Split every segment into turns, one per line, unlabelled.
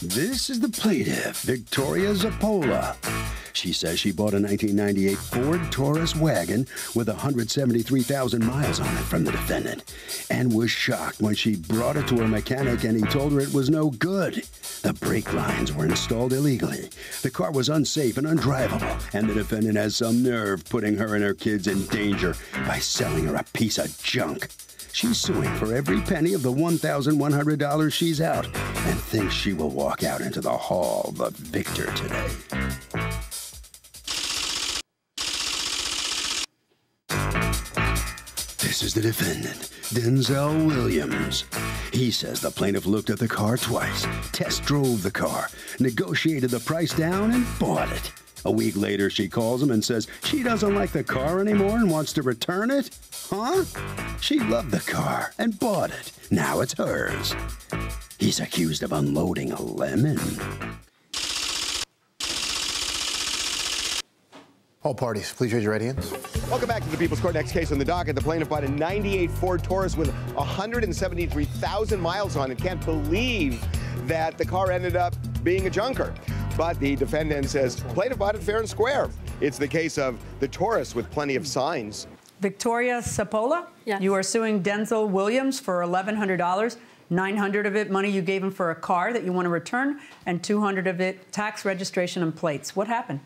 This is the plaintiff, Victoria Zappola. She says she bought a 1998 Ford Taurus wagon with 173,000 miles on it from the defendant and was shocked when she brought it to her mechanic and he told her it was no good. The brake lines were installed illegally. The car was unsafe and undrivable, and the defendant has some nerve putting her and her kids in danger by selling her a piece of junk. She's suing for every penny of the $1,100 she's out and thinks she will walk out into the hall the victor today. This is the defendant, Denzel Williams. He says the plaintiff looked at the car twice, test drove the car, negotiated the price down, and bought it. A week later, she calls him and says she doesn't like the car anymore and wants to return it. Huh? She loved the car and bought it. Now it's hers. He's accused of unloading a lemon.
All parties, please raise your right hands.
Welcome back to the People's Court. Next case on the docket. The plaintiff bought a 98 Ford Taurus with 173,000 miles on it. Can't believe that the car ended up being a junker. But the defendant says plaintiff bought it fair and square. It's the case of the Taurus with plenty of signs.
Victoria Sapola?
Yes.
You are suing Denzel Williams for $1,100. 900 of it money you gave him for a car that you want to return, and 200 of it tax registration and plates. What happened?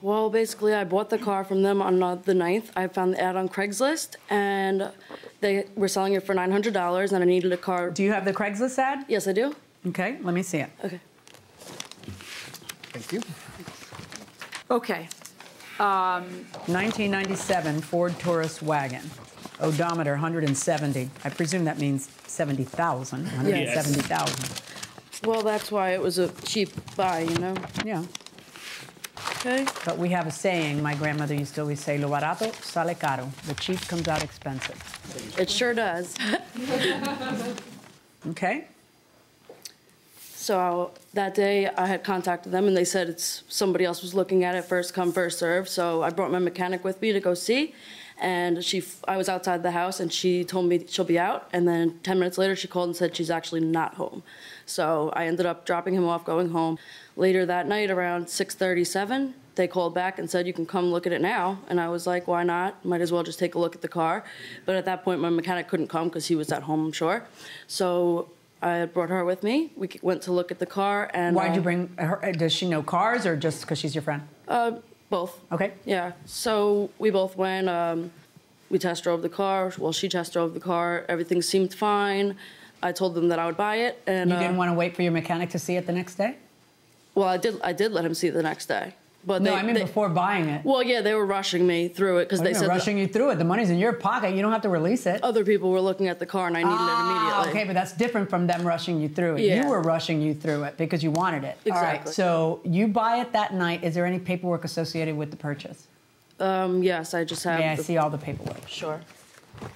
Well, basically, I bought the car from them on uh, the 9th. I found the ad on Craigslist, and they were selling it for $900, and I needed a car.
Do you have the Craigslist ad?
Yes, I do.
Okay, let me see it.
Okay.
Thank you.
Okay.
Um, 1997 Ford Taurus wagon. Odometer 170. I presume that means 70,000. 170,000.
Well, that's why it was a cheap buy, you know?
Yeah.
Okay.
But we have a saying, my grandmother used to always say, lo barato sale caro. The cheap comes out expensive.
It sure does.
Okay?
So that day, I had contacted them, and they said it's somebody else was looking at it, first come, first serve. So I brought my mechanic with me to go see, and she, I was outside the house, and she told me she'll be out. And then 10 minutes later, she called and said she's actually not home. So I ended up dropping him off, going home. Later that night, around 6:37, they called back and said you can come look at it now. And I was like, why not? Might as well just take a look at the car. But at that point, my mechanic couldn't come because he was at home, I'm sure. So I brought her with me. We went to look at the car, and
Why'd you
uh,
bring her? uh, Does she know cars or just because she's your friend?
Uh, both.
Okay.
Yeah. So we both went. Um, we test drove the car. Well, she test drove the car. Everything seemed fine. I told them that I would buy it, and
You
uh,
didn't want to wait for your mechanic to see it the next day?
well, I did. I did let him see it the next day. But
No,
they,
I mean
they-
before buying it.
Well, yeah, they were rushing me through it because
Wait a
they
minute,
said
rushing you through it. The money's in your pocket. You don't have to release it.
other people were looking at the car and I needed
Ah,
it immediately.
Okay, but that's different from them rushing you through it.
Yeah.
You were rushing you through it because you wanted it. All right.
Exactly.
So you buy it that night. Is there any paperwork associated with the purchase?
Um, yes, I just have.
May I see all the paperwork?
Sure.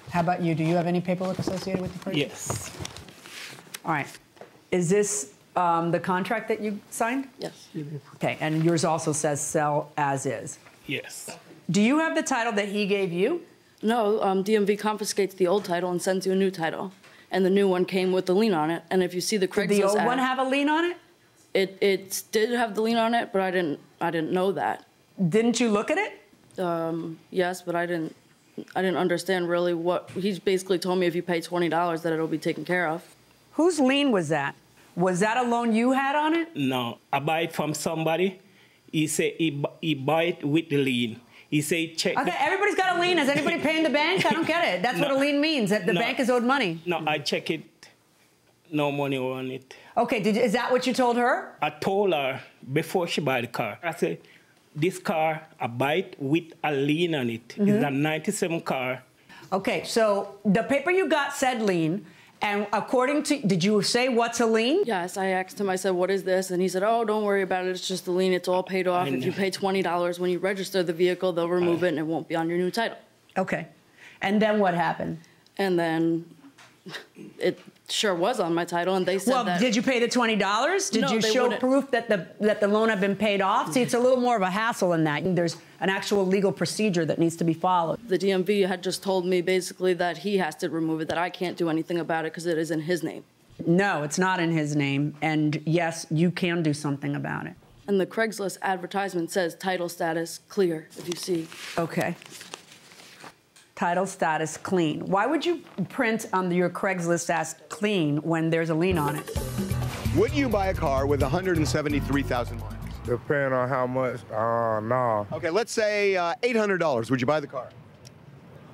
How about you? Do you have any paperwork associated with the purchase?
Yes.
All right. Is this um, the contract that you signed?
Yes.
Okay, and yours also says sell as is.
Yes.
Do you have the title that he gave you?
No, um, DMV confiscates the old title and sends you a new title, and the new one came with the lien on it. And if you see the Craigslist
Did the old
ad,
one have a lien on it?
it it did have the lien on it, but I didn't I didn't know that.
Didn't you look at it?
Yes, but I didn't I didn't understand really what he basically told me. If you pay twenty dollars, that it'll be taken care of.
Whose lien was that? Was that a loan you had on it?
No, I buy it from somebody. He say he, he buy it with the lien. He say check.
Okay, everybody's got a lien. Is anybody paying the bank? I don't get it. That's what a lien means. That the
No.
bank is owed money.
No, I check it. No money on it.
Okay, did is that what you told her?
I told her before she buy the car. I said, this car I buy it with a lien on it.
Mm-hmm.
It's a '97 car.
Okay, so the paper you got said lien, and according to, did you say what's a lien?
Yes, I asked him. I said, "What is this?" And he said, "Oh, don't worry about it. It's just a lien. It's all paid off.
I
If you pay twenty dollars when you register the vehicle, they'll remove it and it won't be on your new title."
Okay, and then what happened?
And then it sure was on my title, and they said
well,
that.
did you pay the twenty dollars? Did
No,
you show
wouldn't.
proof that the that the loan had been paid off? See, it's a little more of a hassle than that. There's an actual legal procedure that needs to be followed.
the DMV had just told me basically that he has to remove it, that I can't do anything about it because it is in his name.
No, it's not in his name. And yes, you can do something about it.
And the Craigslist advertisement says title status clear, if you see.
Okay. Title status clean. Why would you print on your Craigslist as clean when there's a lien on it?
Would you buy a car with 173,000 miles?
Depending on how much, uh, nah.
Okay, let's say uh, $800. Would you buy the car?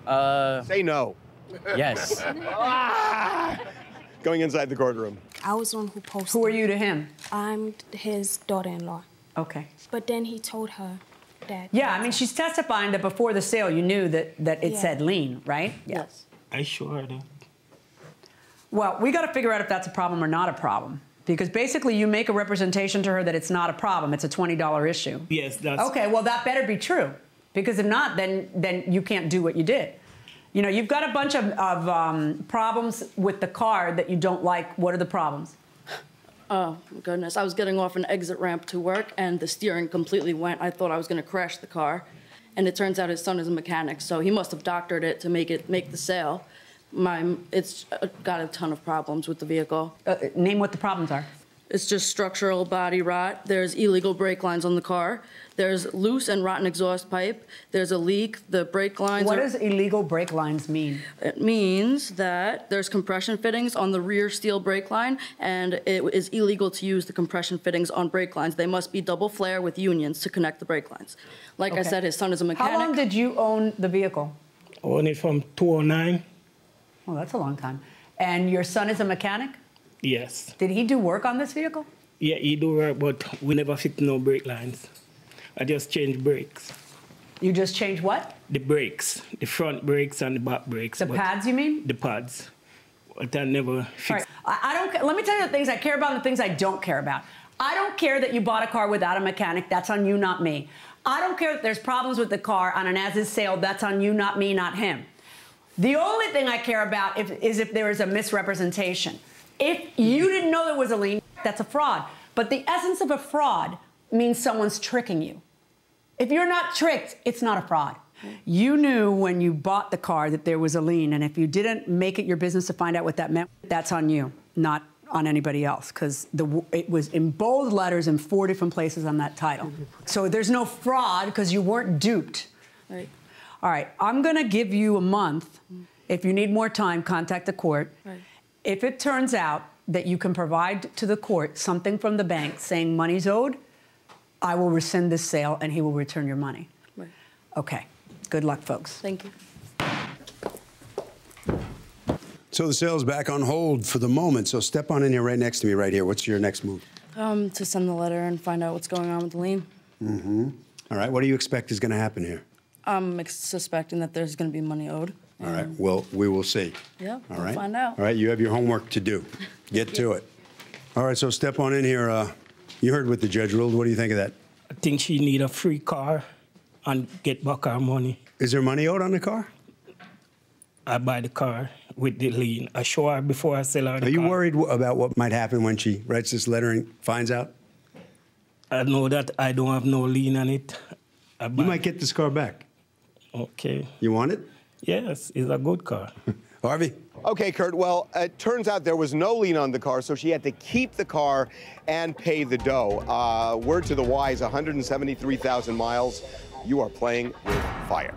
Uh,
Say no.
yes.
Going inside the courtroom.
I was the one who posted.
Who are you to him?
I'm his daughter-in-law.
Okay.
But then he told her that.
Yeah, I mean, she's testifying that before the sale, you knew that, that it
Yeah.
said lien, right?
Yes.
I sure do.
Well, we got to figure out if that's a problem or not a problem. Because basically, you make a representation to her that it's not a problem, it's a $20 issue.
Yes, that's
Okay, well, that better be true. Because if not, then, then you can't do what you did. You know, you've got a bunch of, of um, problems with the car that you don't like. What are the problems?
Oh, goodness. I was getting off an exit ramp to work, and the steering completely went. I thought I was going to crash the car. And it turns out his son is a mechanic, so he must have doctored it to make it make the sale. My, it's uh, got a ton of problems with the vehicle.
Uh, name what the problems are.
It's just structural body rot. There's illegal brake lines on the car. There's loose and rotten exhaust pipe. There's a leak. The brake lines
What
are.
does illegal brake lines mean?
It means that there's compression fittings on the rear steel brake line, and it is illegal to use the compression fittings on brake lines. They must be double flare with unions to connect the brake lines. Like I said, his son is a mechanic.
How long did you own the vehicle?
I own it from 209.
Well, that's a long time. And your son is a mechanic?
Yes.
Did he do work on this vehicle?
Yeah, he do work, but we never fix no brake lines. I just change brakes.
You just changed what?
The brakes, the front brakes and the back brakes.
The pads, you mean?
The pads. But I never fix.
right. I, I don't. Let me tell you the things I care about and the things I don't care about. I don't care that you bought a car without a mechanic. That's on you, not me. I don't care that there's problems with the car on an as-is sale. That's on you, not me, not him. The only thing I care about if, is if there is a misrepresentation. If you didn't know there was a lien, that's a fraud. But the essence of a fraud means someone's tricking you. If you're not tricked, it's not a fraud. You knew when you bought the car that there was a lien, and if you didn't make it your business to find out what that meant, that's on you, not on anybody else, because it was in bold letters in four different places on that title. So there's no fraud because you weren't duped.
Right.
All right, I'm going to give you a month. If you need more time, contact the court.
Right.
If it turns out that you can provide to the court something from the bank saying money's owed, I will rescind this sale and he will return your money.
Right.
Okay. Good luck, folks.
Thank you.
So the sale's back on hold for the moment. So step on in here right next to me, right here. What's your next move?
Um, to send the letter and find out what's going on with the lien. Mm-hmm.
All right. What do you expect is going to happen here?
I'm ex- suspecting that there's going to be money owed.
All right. Well, we will see.
Yeah,
All
we'll
right.
find out.
All right. You have your homework to do. Get to it. All right. So step on in here. Uh, you heard what the judge ruled. What do you think of that?
I think she need a free car and get back her money.
Is there money owed on the car?
I buy the car with the lien. I show her before I sell her the
Are you
car.
worried w- about what might happen when she writes this letter and finds out?
I know that I don't have no lien on it. I
You
buy-
might get this car back.
Okay.
You want it?
Yes, it's a good car.
Harvey?
Okay, Curt. Well, it turns out there was no lien on the car, so she had to keep the car and pay the dough. Uh, word to the wise 173,000 miles. You are playing with fire.